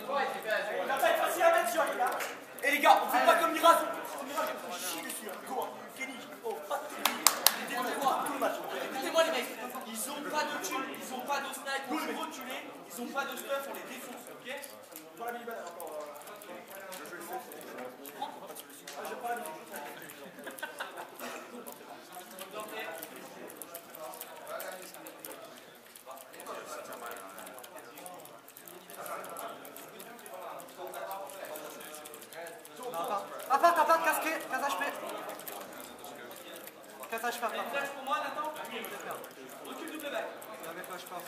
Il va pas être facile à mettre sur lui, là. Et les gars, on fait pas comme Miraz. Miraz, on chie dessus. Goa, Kenny, oh, pas de Écoutez-moi, écoutez-moi les mecs. Ils ont pas de tube, ils ont pas de snipe, on les retulés, ils ont pas de stuff, on les défonce, ok? Voilà, Billy encore. Je vais le faire. 15 HP, T'as une appart. flash pour moi, Nathan Recule double back. Un là, je peux en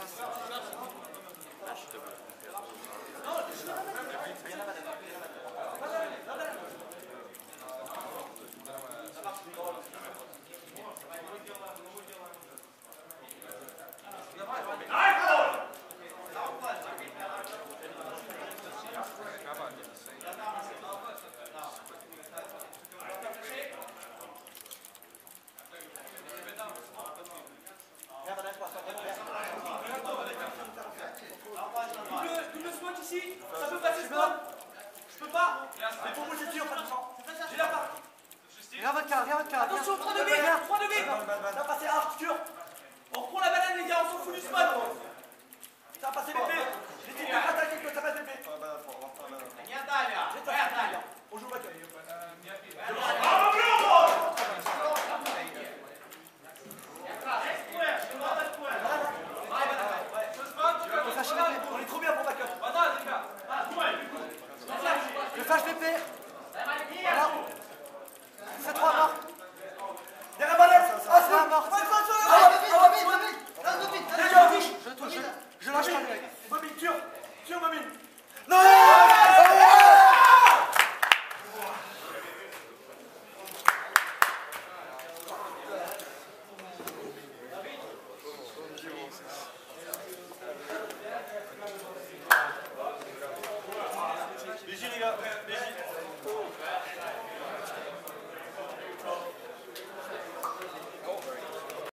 ici, ça peut passer Je peux. Pas. Pour moi, j'ai tir, pas de sang. J'ai la part Viens votre car, viens votre car. Attention, 3 de Viens. mid 3 de mid Ça a passé Arthur. On reprend la banane les gars, on s'en fout du spawn Ça a passé l'épée. J'ai dit de pas attaquer que ça passe l'épée. On joue backup. Le flash BP. On est trop bien pour backup. Le flash BP.